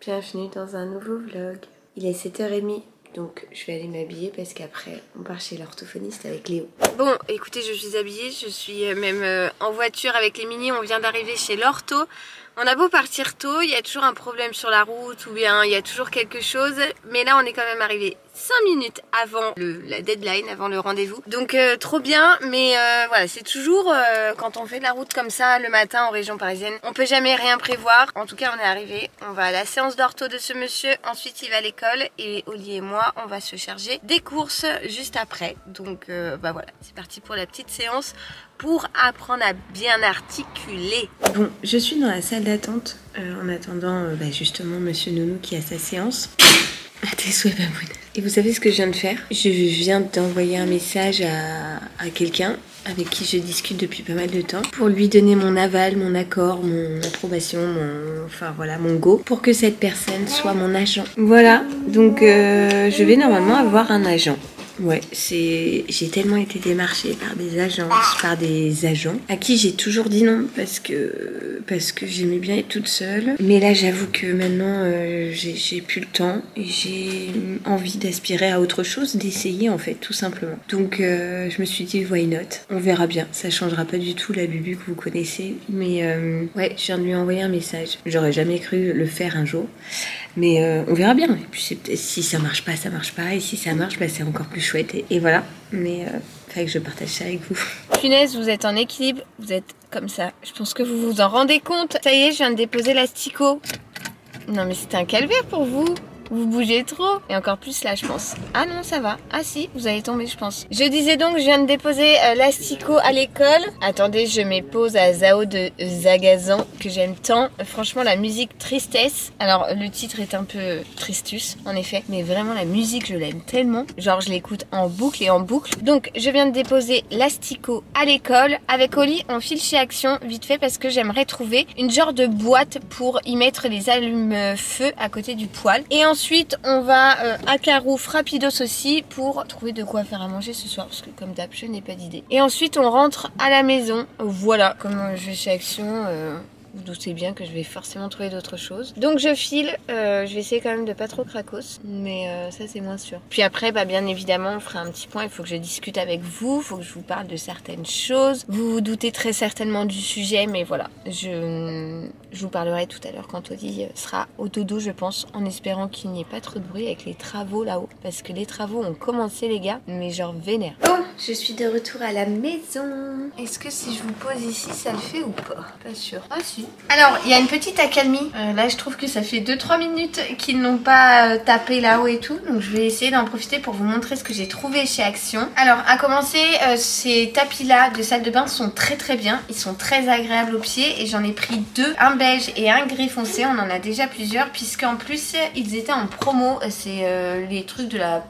Bienvenue dans un nouveau vlog. Il est 7h30, donc je vais aller m'habiller parce qu'après on part chez l'orthophoniste avec Léo. Bon, écoutez, je suis habillée, je suis même euh, en voiture avec les mini, on vient d'arriver chez l'ortho. On a beau partir tôt, il y a toujours un problème sur la route ou bien il y a toujours quelque chose. Mais là, on est quand même arrivé 5 minutes avant la deadline, avant le rendez-vous. Donc euh, trop bien, mais euh, voilà, c'est toujours euh, quand on fait de la route comme ça le matin en région parisienne, on peut jamais rien prévoir. En tout cas, on est arrivé. On va à la séance d'ortho de ce monsieur. Ensuite, il va à l'école et Oli et moi, on va se charger des courses juste après. Donc bah voilà, c'est parti pour la petite séance pour apprendre à bien articuler. Bon, je suis dans la salle d'attente euh, en attendant euh, bah, justement Monsieur Nounou qui a sa séance. À tes souhaits, Baboune. Et vous savez ce que je viens de faire? Je viens d'envoyer un message à, à quelqu'un avec qui je discute depuis pas mal de temps pour lui donner mon aval, mon accord, mon approbation, mon enfin voilà mon go pour que cette personne soit mon agent. Voilà, donc euh, je vais normalement avoir un agent. Ouais, j'ai tellement été démarchée par des agences, par des agents à qui j'ai toujours dit non parce que parce que j'aimais bien être toute seule. Mais là, j'avoue que maintenant euh, j'ai plus le temps et j'ai envie d'aspirer à autre chose, d'essayer en fait, tout simplement. Donc euh, je me suis dit why not? On verra bien. Ça changera pas du tout la Bubu que vous connaissez, mais euh, ouais, je viens de lui envoyer un message. J'aurais jamais cru le faire un jour. Mais euh, on verra bien. Et puis si ça marche pas, ça marche pas. Et si ça marche, bah, c'est encore plus chouette. Et, voilà. Mais euh, fallait que je partage ça avec vous. Punaise, vous êtes en équilibre. Vous êtes comme ça. Je pense que vous vous en rendez compte. Ça y est, je viens de déposer l'astico. Non mais c'était un calvaire pour vous. Vous bougez trop. Et encore plus là, je pense. Ah non, ça va. Ah si, vous allez tomber, je pense. Je disais donc, je viens de déposer euh, l'astico à l'école. Attendez, je mets à Zao de Zagazan, que j'aime tant. Franchement, la musique tristesse. Alors, le titre est un peu tristus, en effet. Mais vraiment, la musique, je l'aime tellement. Genre, je l'écoute en boucle et en boucle. Donc, je viens de déposer l'astico à l'école. Avec Oli, on file chez Action, vite fait, parce que j'aimerais trouver une genre de boîte pour y mettre les allumes-feu à côté du poêle. Et Ensuite, on va euh, à Carouf rapidos aussi pour trouver de quoi faire à manger ce soir. Parce que comme d'hab, je n'ai pas d'idée. Et ensuite, on rentre à la maison. Voilà, comme je vais chez Action... Euh, vous doutez bien que je vais forcément trouver d'autres choses. Donc je file, euh, je vais essayer quand même de pas trop cracos, mais euh, ça c'est moins sûr. Puis après, bah, bien évidemment, on fera un petit point, il faut que je discute avec vous, il faut que je vous parle de certaines choses. Vous vous doutez très certainement du sujet, mais voilà, je, je vous parlerai tout à l'heure quand Audi sera au dodo, je pense, en espérant qu'il n'y ait pas trop de bruit avec les travaux là-haut. Parce que les travaux ont commencé les gars, mais genre vénère. Oh, je suis de retour à la maison. Est-ce que si je vous pose ici, ça le fait ou pas? Pas sûr. Ah si, alors, il y a une petite accalmie. Euh, là, je trouve que ça fait 2-3 minutes qu'ils n'ont pas euh, tapé là-haut et tout. Donc, je vais essayer d'en profiter pour vous montrer ce que j'ai trouvé chez Action. Alors, à commencer, euh, ces tapis-là de salle de bain sont très très bien. Ils sont très agréables aux pieds et j'en ai pris deux. Un beige et un gris foncé. On en a déjà plusieurs puisqu'en plus, ils étaient en promo. C'est les trucs de la,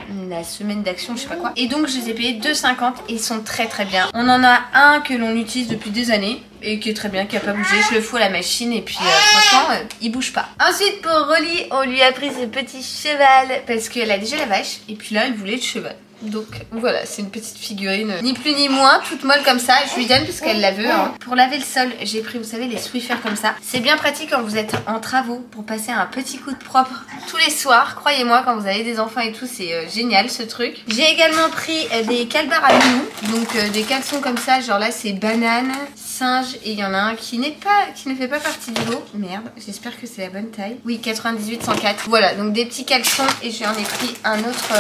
semaine d'action, je sais pas quoi. Et donc, je les ai payés 2,50 et ils sont très très bien. On en a un que l'on utilise depuis des années et qui est très bien, qui a pas bougé. Je le fous à la machine et puis euh, franchement, euh, il bouge pas. Ensuite pour Rolly, on lui a pris ce petit cheval parce qu'elle a déjà la vache et puis là, elle voulait le cheval. Donc voilà, c'est une petite figurine, ni plus ni moins, toute molle comme ça. Je lui donne parce qu'elle la veut. Hein. Pour laver le sol, j'ai pris, vous savez, les Swiffer comme ça. C'est bien pratique quand vous êtes en travaux pour passer un petit coup de propre tous les soirs. Croyez-moi, quand vous avez des enfants et tout, c'est euh, génial ce truc. J'ai également pris euh, des calbars à nous, donc euh, des caleçons comme ça. Genre là, c'est banane, singe et il y en a un qui n'est pas, qui ne fait pas partie du lot. Merde, j'espère que c'est la bonne taille. Oui, 98 104. Voilà, donc des petits caleçons et j'en ai pris un autre,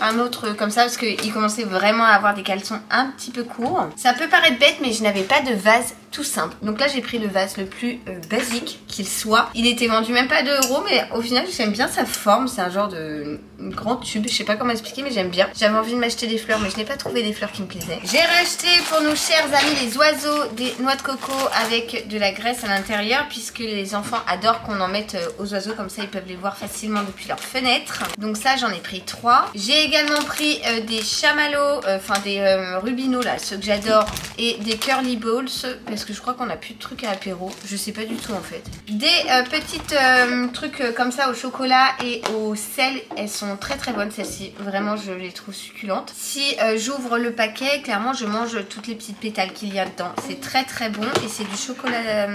un autre comme ça parce qu'il commençait vraiment à avoir des caleçons un petit peu courts. Ça peut paraître bête mais je n'avais pas de vase tout simple. Donc là j'ai pris le vase le plus euh, basique qu'il soit. Il était vendu même pas 2 euros mais au final j'aime bien sa forme. C'est un genre de grand tube. Je sais pas comment expliquer mais j'aime bien. J'avais envie de m'acheter des fleurs mais je n'ai pas trouvé des fleurs qui me plaisaient. J'ai racheté pour nos chers amis les oiseaux des noix de coco avec de la graisse à l'intérieur puisque les enfants adorent qu'on en mette euh, aux oiseaux comme ça ils peuvent les voir facilement depuis leur fenêtre. Donc ça j'en ai pris 3. J'ai également pris euh, des chamallows, enfin des rubinots là, ceux que j'adore, et des curly balls, parce que je crois qu'on a plus de trucs à apéro. Je sais pas du tout en fait. Des petites trucs comme ça au chocolat et au sel. Elles sont très très bonnes celles-ci. Vraiment, je les trouve succulentes. Si j'ouvre le paquet, clairement, je mange toutes les petites pétales qu'il y a dedans. C'est très très bon et c'est du chocolat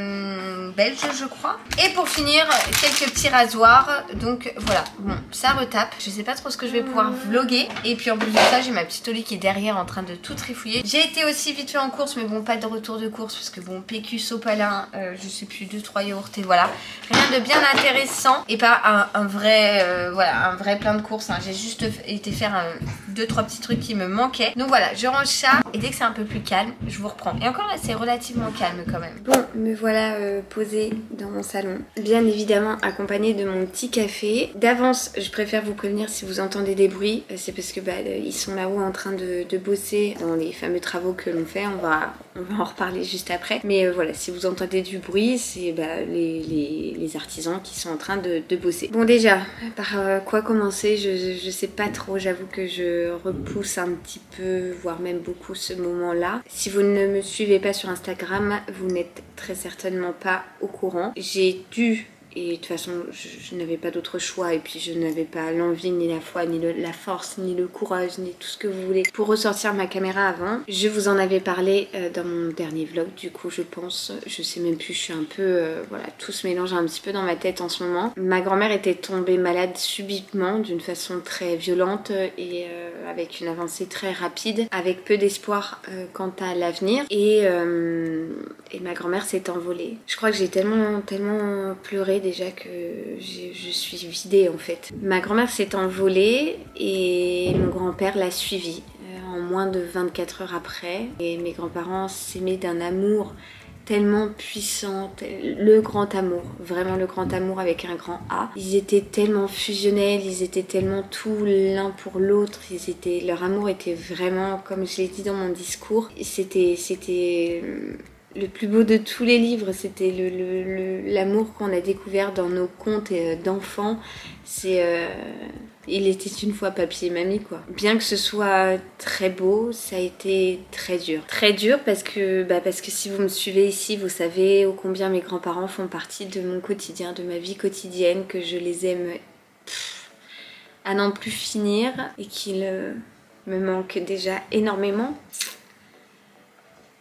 belge, je crois. Et pour finir, quelques petits rasoirs. Donc voilà, bon, ça retape. Je sais pas trop ce que je vais pouvoir vlogger. Et puis en plus de ça, j'ai ma petite Oli qui est derrière en train de tout trifouiller. J'ai été aussi vite fait en course, mais bon, pas de retour de course parce que bon, PQ, sopalin, euh, je sais plus, 2-3 yaourts et voilà. Rien de bien intéressant et pas un, vrai, euh, voilà, un vrai plein de courses. Hein. J'ai juste été faire un, deux trois petits trucs qui me manquaient. Donc voilà, je range ça et dès que c'est un peu plus calme, je vous reprends. Et encore là, c'est relativement calme quand même. Bon, me voilà euh, posée dans mon salon. Bien évidemment accompagnée de mon petit café. D'avance, je préfère vous prévenir si vous entendez des bruits. C'est parce que bah, ils sont là-haut en train de, bosser dans les fameux travaux que l'on fait. On va, on va en reparler juste après. Mais euh, voilà, si vous entendez du bruit, c'est bah, les, artisans qui sont en train de, bosser. Bon déjà, par euh, quoi commencer? Je, je sais pas trop. J'avoue que je repousse un petit peu, voire même beaucoup ce moment-là. Si vous ne me suivez pas sur Instagram, vous n'êtes très certainement pas au courant. J'ai dû et de toute façon, je, n'avais pas d'autre choix. Et puis, je n'avais pas l'envie, ni la foi, ni la force, ni le courage, ni tout ce que vous voulez pour ressortir ma caméra avant. Je vous en avais parlé euh, dans mon dernier vlog. Du coup, je pense, je sais même plus, je suis un peu... Euh, voilà, tout se mélange un petit peu dans ma tête en ce moment. Ma grand-mère était tombée malade subitement, d'une façon très violente et euh, avec une avancée très rapide, avec peu d'espoir quant à l'avenir. Et, et ma grand-mère s'est envolée. Je crois que j'ai tellement, tellement pleuré déjà que je suis vidée en fait. Ma grand-mère s'est envolée et mon grand-père l'a suivie euh, en moins de 24 heures après. Et mes grands-parents s'aimaient d'un amour tellement puissant, le grand amour, vraiment le grand amour avec un grand A. Ils étaient tellement fusionnels, ils étaient tellement tout l'un pour l'autre, ils leur amour était vraiment, comme je l'ai dit dans mon discours, c'était, c'était le plus beau de tous les livres, c'était l'amour qu'on a découvert dans nos contes euh, d'enfants. C'est euh, il était une fois papier et mamie quoi. Bien que ce soit très beau, ça a été très dur. Très dur parce que bah si vous me suivez ici, vous savez ô combien mes grands-parents font partie de mon quotidien, de ma vie quotidienne, que je les aime à n'en plus finir et qu'ils euh, me manquent déjà énormément.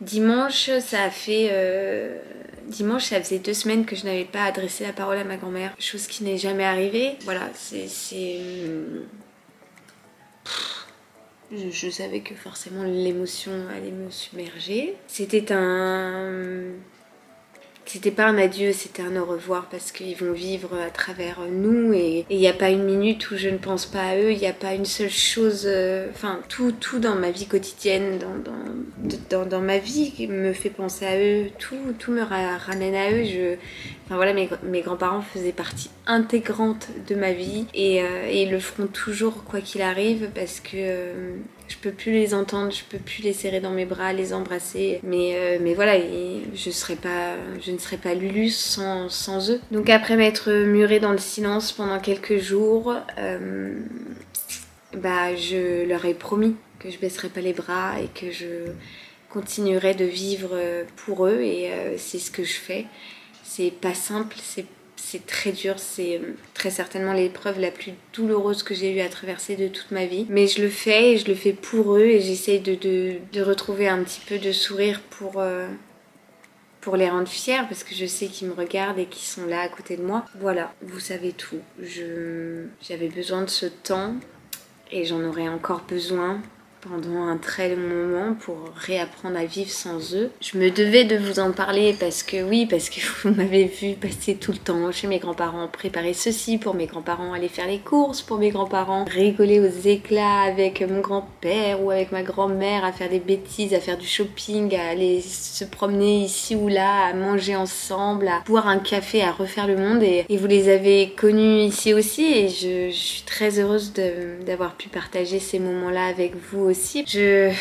Dimanche, ça a fait. Euh, dimanche, ça faisait deux semaines que je n'avais pas adressé la parole à ma grand-mère, chose qui n'est jamais arrivée. Voilà, c'est. Euh, je, je, savais que forcément l'émotion allait me submerger. C'était un c'était pas un adieu, c'était un au revoir parce qu'ils vont vivre à travers nous et il n'y a pas une minute où je ne pense pas à eux, il n'y a pas une seule chose, euh, enfin tout, tout dans ma vie quotidienne, dans, dans, dans, ma vie me fait penser à eux, tout, tout me ramène à eux. Je, enfin voilà, mes, mes grands-parents faisaient partie intégrante de ma vie et, euh, et ils le feront toujours quoi qu'il arrive parce que euh, je peux plus les entendre, je peux plus les serrer dans mes bras, les embrasser. Mais, euh, voilà, je, ne serais pas Lulu sans, eux. Donc après m'être murée dans le silence pendant quelques jours, euh, bah, je leur ai promis que je baisserais pas les bras et que je continuerai de vivre pour eux et euh, c'est ce que je fais. C'est pas simple, c'est c'est très dur, c'est euh, très certainement l'épreuve la plus douloureuse que j'ai eu à traverser de toute ma vie. Mais je le fais et je le fais pour eux et j'essaye de, de, retrouver un petit peu de sourire pour, euh, pour les rendre fiers parce que je sais qu'ils me regardent et qu'ils sont là à côté de moi. Voilà, vous savez tout. J'avais besoin de ce temps et j'en aurai encore besoin pendant un très long moment pour réapprendre à vivre sans eux. Je me devais de vous en parler parce que oui, parce que vous m'avez vu passer tout le temps chez mes grands-parents, préparer ceci pour mes grands-parents, aller faire les courses pour mes grands-parents, rigoler aux éclats avec mon grand-père ou avec ma grand-mère, à faire des bêtises, à faire du shopping, à aller se promener ici ou là, à manger ensemble, à boire un café, à refaire le monde et, vous les avez connus ici aussi et je, je suis très heureuse d'avoir pu partager ces moments-là avec vous aussi. Je...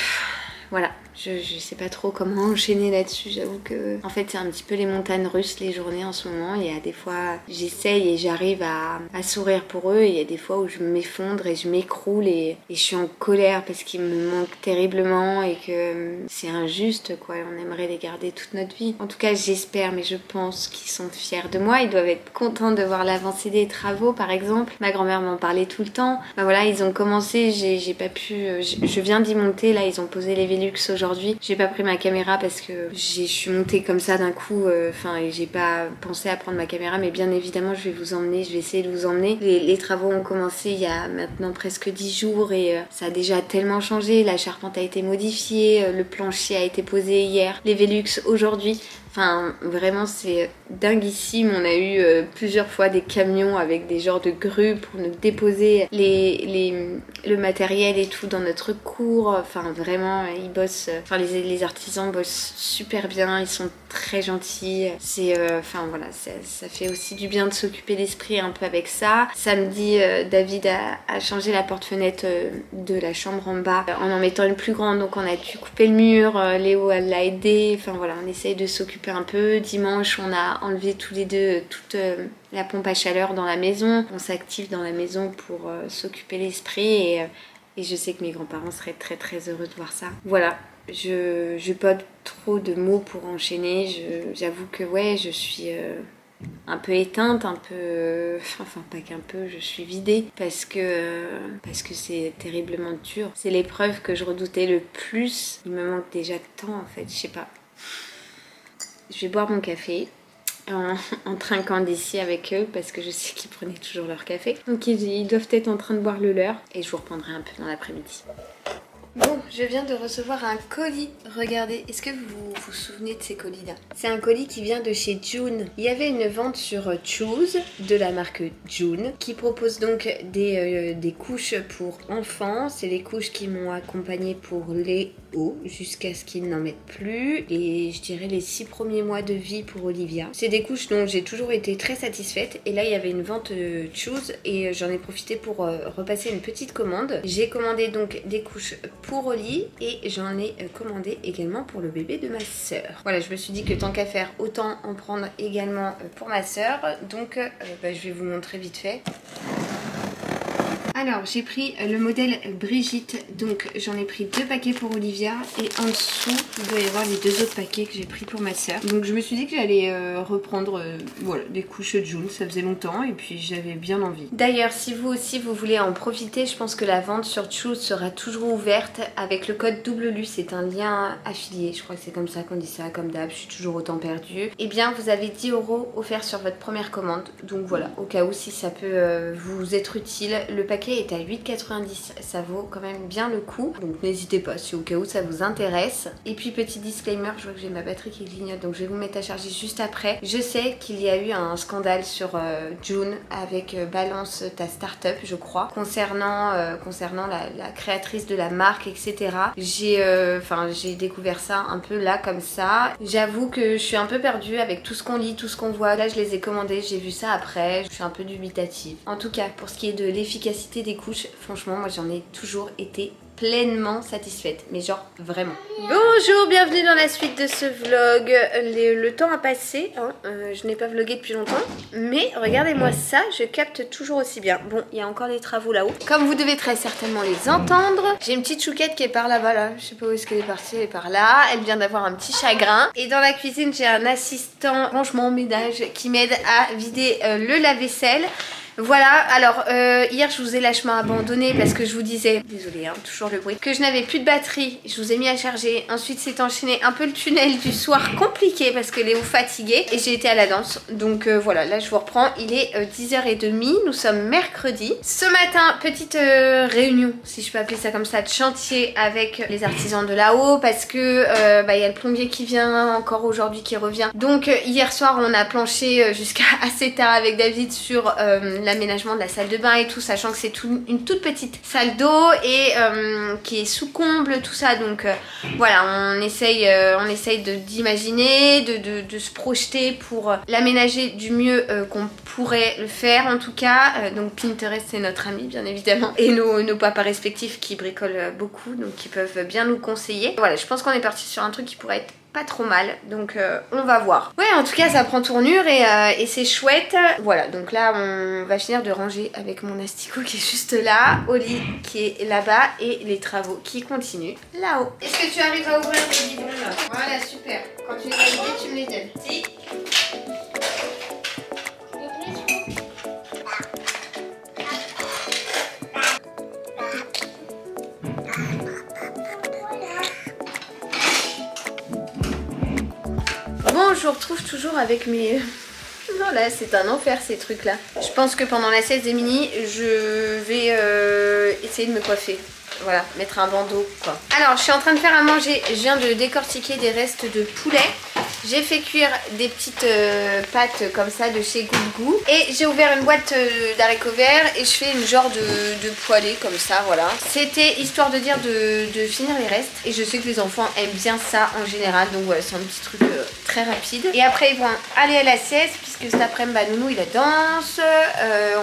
Voilà, Je, sais pas trop comment enchaîner là-dessus. J'avoue que, en fait, c'est un petit peu les montagnes russes les journées en ce moment. Il y a des fois, j'essaye et j'arrive à, sourire pour eux. Et il y a des fois où je m'effondre et je m'écroule et, je suis en colère parce qu'ils me manquent terriblement et que c'est injuste, quoi. On aimerait les garder toute notre vie. En tout cas, j'espère, mais je pense qu'ils sont fiers de moi. Ils doivent être contents de voir l'avancée des travaux, par exemple. Ma grand-mère m'en parlait tout le temps. Bah voilà, ils ont commencé, j'ai pas pu. Je viens d'y monter, là, ils ont posé les Velux aujourd'hui. J'ai pas pris ma caméra parce que je suis montée comme ça d'un coup. Euh, enfin, et j'ai pas pensé à prendre ma caméra, mais bien évidemment, je vais vous emmener. Je vais essayer de vous emmener. Les, travaux ont commencé il y a maintenant presque 10 jours et euh, ça a déjà tellement changé. La charpente a été modifiée, euh, le plancher a été posé hier, les Velux aujourd'hui. Enfin, vraiment, c'est dinguissime. On a eu euh, plusieurs fois des camions avec des genres de grues pour nous déposer les, les, le matériel et tout dans notre cours. Enfin, vraiment, ils bossent. Enfin, les, les artisans bossent super bien. Ils sont très gentils. C'est, euh, enfin voilà, ça fait aussi du bien de s'occuper l'esprit un peu avec ça. Samedi, euh, David a, changé la porte-fenêtre de la chambre en bas en en mettant une plus grande. Donc on a dû couper le mur. Léo l'a aidé. Enfin voilà, on essaye de s'occuper un peu. Dimanche, on a enlevé tous les deux toute euh, la pompe à chaleur dans la maison. On s'active dans la maison pour euh, s'occuper l'esprit et, euh, et, je sais que mes grands-parents seraient très très heureux de voir ça. Voilà, je n'ai pas trop de mots pour enchaîner. J'avoue que ouais, je suis un peu éteinte, un peu, enfin pas qu'un peu, je suis vidée parce que parce que c'est terriblement dur. C'est l'épreuve que je redoutais le plus. Il me manque déjà de temps en fait, je sais pas. Je vais boire mon café en, trinquant d'ici avec eux parce que je sais qu'ils prenaient toujours leur café. Donc ils, doivent être en train de boire le leur et je vous reprendrai un peu dans l'après-midi. Bon, je viens de recevoir un colis. Regardez, est-ce que vous vous souvenez de ces colis-là? C'est un colis qui vient de chez June. Il y avait une vente sur Choose de la marque June qui propose donc des, euh, des couches pour enfants. C'est les couches qui m'ont accompagné pour les jusqu'à ce qu'ils n'en mettent plus et je dirais les six premiers mois de vie pour Olivia. C'est des couches dont j'ai toujours été très satisfaite et là il y avait une vente euh, Choose et j'en ai profité pour euh, repasser une petite commande. J'ai commandé donc des couches pour Oli et j'en ai euh, commandé également pour le bébé de ma soeur. Voilà, je me suis dit que tant qu'à faire, autant en prendre également euh, pour ma soeur. Donc, euh, bah, je vais vous montrer vite fait. Alors, j'ai pris le modèle Brigitte, donc j'en ai pris deux paquets pour Olivia et en dessous, il doit y avoir les deux autres paquets que j'ai pris pour ma soeur. Donc je me suis dit que j'allais euh, reprendre euh, voilà, des couches de jaune, ça faisait longtemps et puis j'avais bien envie. D'ailleurs, si vous aussi vous voulez en profiter, je pense que la vente sur Choose sera toujours ouverte avec le code WLU, c'est un lien affilié, je crois que c'est comme ça qu'on dit ça, comme d'hab, je suis toujours autant perdue. Et eh bien, vous avez 10 euros offerts sur votre première commande, donc voilà, au cas où si ça peut euh, vous être utile, le paquet est à 8,90. Ça vaut quand même bien le coup. Donc n'hésitez pas si au cas où ça vous intéresse. Et puis petit disclaimer, je vois que j'ai ma batterie qui clignote donc je vais vous mettre à charger juste après. Je sais qu'il y a eu un scandale sur euh, June avec euh, Balance ta startup je crois concernant, euh, concernant la, créatrice de la marque etc. J'ai enfin j'ai découvert ça un peu là comme ça. J'avoue que je suis un peu perdue avec tout ce qu'on lit, tout ce qu'on voit. Là je les ai commandés, j'ai vu ça après. Je suis un peu dubitative. En tout cas pour ce qui est de l'efficacité des couches, franchement, moi j'en ai toujours été pleinement satisfaite, mais genre vraiment. Bonjour, bienvenue dans la suite de ce vlog. Le, temps a passé, hein, euh, je n'ai pas vlogué depuis longtemps, mais regardez-moi ça, je capte toujours aussi bien. Bon, il y a encore des travaux là-haut, comme vous devez très certainement les entendre. J'ai une petite chouquette qui est par là-bas, là. je sais pas où est-ce qu'elle est partie, elle est par là. Elle vient d'avoir un petit chagrin. Et dans la cuisine, j'ai un assistant rangement ménage qui m'aide à vider euh, le lave-vaisselle. Voilà, alors euh, hier je vous ai lâchement abandonné parce que je vous disais, désolé hein, toujours le bruit, que je n'avais plus de batterie, je vous ai mis à charger, ensuite s'est enchaîné un peu le tunnel du soir compliqué parce que Léo fatigué et j'ai été à la danse. Donc euh, voilà, là je vous reprends, il est 10h30, euh, nous sommes mercredi. Ce matin, petite réunion, si je peux appeler ça comme ça, de chantier avec les artisans de là-haut parce que bah, il y a le plombier qui vient encore aujourd'hui qui revient. Donc hier soir on a planché jusqu'à assez tard avec David sur l'aménagement de la salle de bain et tout, sachant que c'est une toute petite salle d'eau et qui est sous comble, tout ça. Donc voilà, on essaye, on essaye d'imaginer, de, de, se projeter pour l'aménager du mieux qu'on pourrait le faire en tout cas. donc Pinterest c'est notre ami bien évidemment et nos, nos papas respectifs qui bricolent beaucoup donc qui peuvent bien nous conseiller. Voilà, je pense qu'on est parti sur un truc qui pourrait être pas trop mal donc euh, on va voir. Ouais en tout cas ça prend tournure et, euh, et c'est chouette. Voilà donc là on va finir de ranger avec mon asticot qui est juste là lit qui est là-bas et les travaux qui continuent là-haut. Est-ce que tu arrives à ouvrir le bidon là? Voilà super. Quand tu les as tu me les donnes. Si vous retrouve toujours avec mes... Non là c'est un enfer ces trucs là. Je pense que pendant la sieste des mini je vais euh, essayer de me coiffer. Voilà, mettre un bandeau quoi. Alors je suis en train de faire à manger, je viens de décortiquer des restes de poulet. J'ai fait cuire des petites euh, pâtes comme ça de chez Goo. Et j'ai ouvert une boîte euh, d'haricots verts et je fais une genre de, de poêlée comme ça, voilà. C'était histoire de dire de, finir les restes. Et je sais que les enfants aiment bien ça en général. Donc voilà, c'est un petit truc euh, très rapide. Et après, ils vont aller à la sieste puisque cet après-midi, bah, Nounou, il a danse.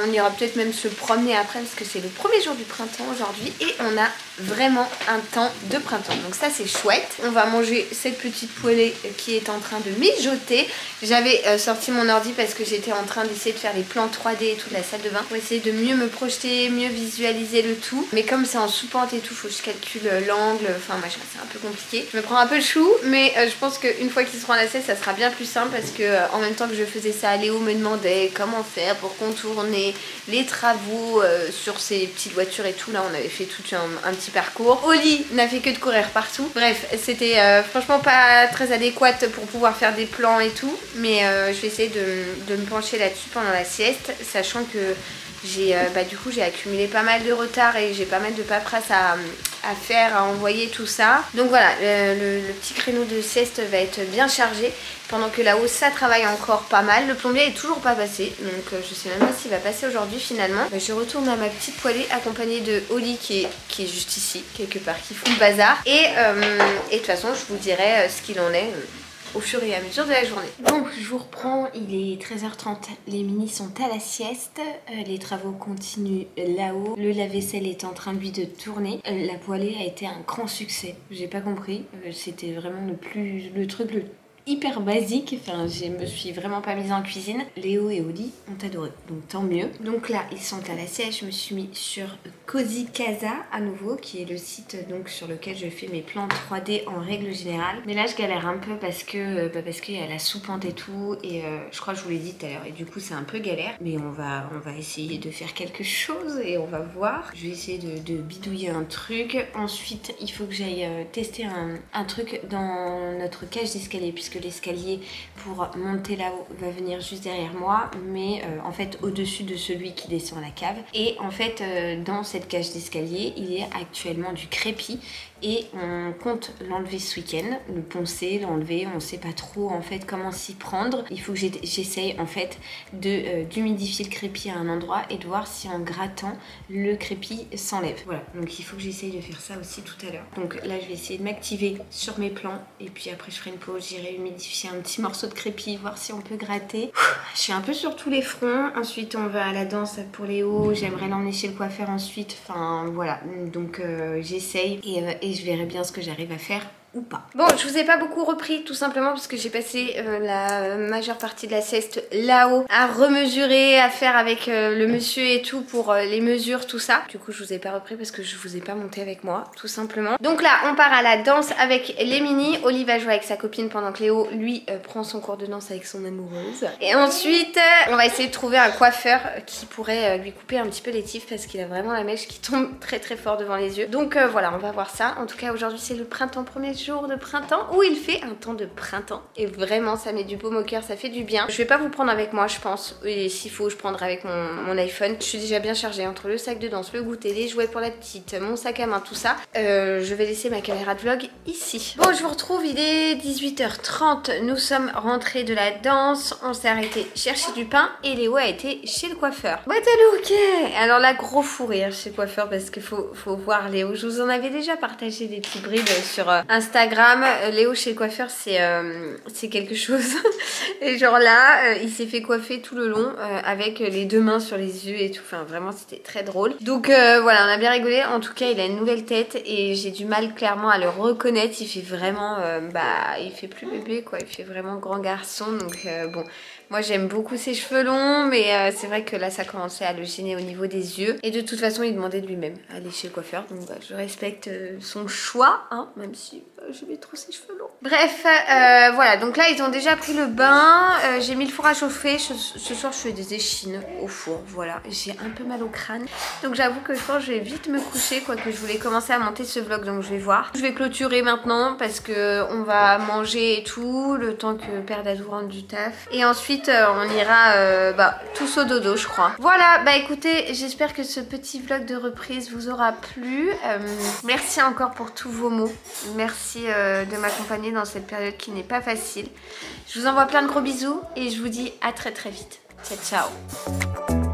on ira peut-être même se promener après parce que c'est le premier jour du printemps aujourd'hui. Et on a vraiment un temps de printemps. Donc ça, c'est chouette. On va manger cette petite poêlée qui est en train de mijoter. J'avais euh, sorti mon ordi parce que j'étais en train d'essayer de faire les plans 3D et tout de la salle de bain pour essayer de mieux me projeter, mieux visualiser le tout. Mais comme c'est en sous-pente et tout, faut que je calcule euh, l'angle, enfin machin, c'est un peu compliqué. Je me prends un peu le chou, mais euh, je pense qu'une fois qu'ils seront à la ça sera bien plus simple parce que en même temps que je faisais ça, Léo me demandait comment faire pour contourner les travaux sur ces petites voitures et tout. Là, on avait fait tout un, petit parcours. Oli n'a fait que de courir partout. Bref, c'était franchement pas très adéquate pour pouvoir pouvoir faire des plans et tout. Mais euh, je vais essayer de, me pencher là-dessus pendant la sieste, sachant que j'ai euh, bah, du coup j'ai accumulé pas mal de retard et j'ai pas mal de paperasse à, à, faire, à envoyer tout ça. Donc voilà, le, petit créneau de sieste va être bien chargé pendant que là-haut ça travaille encore pas mal. Le plombier est toujours pas passé, donc euh, je sais même pas s'il va passer aujourd'hui finalement. Bah, je retourne à ma petite poêlée accompagnée de Oli qui est, qui est juste ici, quelque part, qui fout le bazar. Et de toute façon je vous dirai ce qu'il en est au fur et à mesure de la journée. Donc je vous reprends, il est 13h30, les minis sont à la sieste, euh, les travaux continuent là-haut, le lave-vaisselle est en train lui de tourner, euh, la poêlée a été un grand succès, j'ai pas compris, euh, c'était vraiment le plus le truc le hyper basique. Enfin, je me suis vraiment pas mise en cuisine. Léo et Oli ont adoré, donc tant mieux. Donc là, ils sont à la siège. Je me suis mis sur Cozy Casa à nouveau, qui est le site donc sur lequel je fais mes plans 3D en règle générale. Mais là, je galère un peu parce que bah, parce qu'il y a la soupente et tout, et euh, je crois que je vous l'ai dit tout à l'heure. Et du coup, c'est un peu galère. Mais on va on va essayer de faire quelque chose et on va voir. Je vais essayer de, bidouiller un truc. Ensuite, il faut que j'aille euh, tester un, un truc dans notre cage d'escalier puisque l'escalier pour monter là-haut va venir juste derrière moi, mais euh, en fait au-dessus de celui qui descend la cave. Et en fait, euh, dans cette cage d'escalier, il y a actuellement du crépi et on compte l'enlever ce week-end, le poncer, l'enlever, on sait pas trop en fait comment s'y prendre. Il faut que j'essaye en fait euh, d'humidifier le crépi à un endroit et de voir si en grattant le crépi s'enlève. Voilà, donc il faut que j'essaye de faire ça aussi tout à l'heure. Donc là je vais essayer de m'activer sur mes plans et puis après je ferai une pause, j'irai humidifier un petit morceau de crépi, voir si on peut gratter. Je suis un peu sur tous les fronts, ensuite on va à la danse pour Léo, j'aimerais l'emmener chez le coiffeur ensuite, enfin voilà, donc euh, j'essaye et euh, je verrai bien ce que j'arrive à faire Bon, je vous ai pas beaucoup repris tout simplement parce que j'ai passé euh, la majeure partie de la sieste là-haut à remesurer, à faire avec euh, le monsieur et tout pour euh, les mesures, tout ça. Du coup, je vous ai pas repris parce que je vous ai pas monté avec moi, tout simplement. Donc là, on part à la danse avec les mini. Oli va jouer avec sa copine pendant que Léo, lui, prend son cours de danse avec son amoureuse. Et ensuite, on va essayer de trouver un coiffeur qui pourrait lui couper un petit peu les tifs parce qu'il a vraiment la mèche qui tombe très très fort devant les yeux. Donc voilà, on va voir ça. En tout cas, aujourd'hui, c'est le printemps premier jours de printemps où il fait un temps de printemps. Et vraiment, ça met du baume au cœur, ça fait du bien. Je vais pas vous prendre avec moi, je pense. Et s'il faut, je prendrai avec mon, iPhone. Je suis déjà bien chargée entre le sac de danse, le goûter, les jouets pour la petite, mon sac à main, tout ça. Euh, je vais laisser ma caméra de vlog ici. Bon, je vous retrouve, il est 18h30. Nous sommes rentrés de la danse. On s'est arrêté chercher du pain et Léo a été chez le coiffeur. What a look Alors là, gros fou rire chez le coiffeur parce qu'il faut, faut voir Léo. Je vous en avais déjà partagé des petits brides sur euh, Instagram. Euh, Léo chez le coiffeur, c'est c'est quelque chose. et genre là, il s'est fait coiffer tout le long avec les deux mains sur les yeux et tout. Enfin, vraiment, c'était très drôle. Donc voilà, on a bien rigolé. En tout cas, il a une nouvelle tête et j'ai du mal clairement à le reconnaître. Il fait vraiment, bah, il fait plus bébé quoi. Il fait vraiment grand garçon. Donc bon, moi j'aime beaucoup ses cheveux longs mais euh, c'est vrai que là ça commençait à le gêner au niveau des yeux. Et de toute façon il demandait de lui-même aller chez le coiffeur. Donc bah, je respecte euh, son choix, hein, même si euh, je vais trop ses cheveux longs. Bref, voilà, donc là ils ont déjà pris le bain. j'ai mis le four à chauffer. Ce, soir je fais des échines au four, voilà. J'ai un peu mal au crâne. Donc j'avoue que je pense que je vais vite me coucher, quoique je voulais commencer à monter ce vlog, donc je vais voir. Je vais clôturer maintenant parce que on va manger et tout, le temps que Père Dadou rentre du taf. Et ensuite euh, on ira euh, bah, tous au dodo je crois. Voilà bah écoutez j'espère que ce petit vlog de reprise vous aura plu. Euh, merci encore pour tous vos mots. Merci de m'accompagner dans cette période qui n'est pas facile. Je vous envoie plein de gros bisous et je vous dis à très très vite. Ciao ciao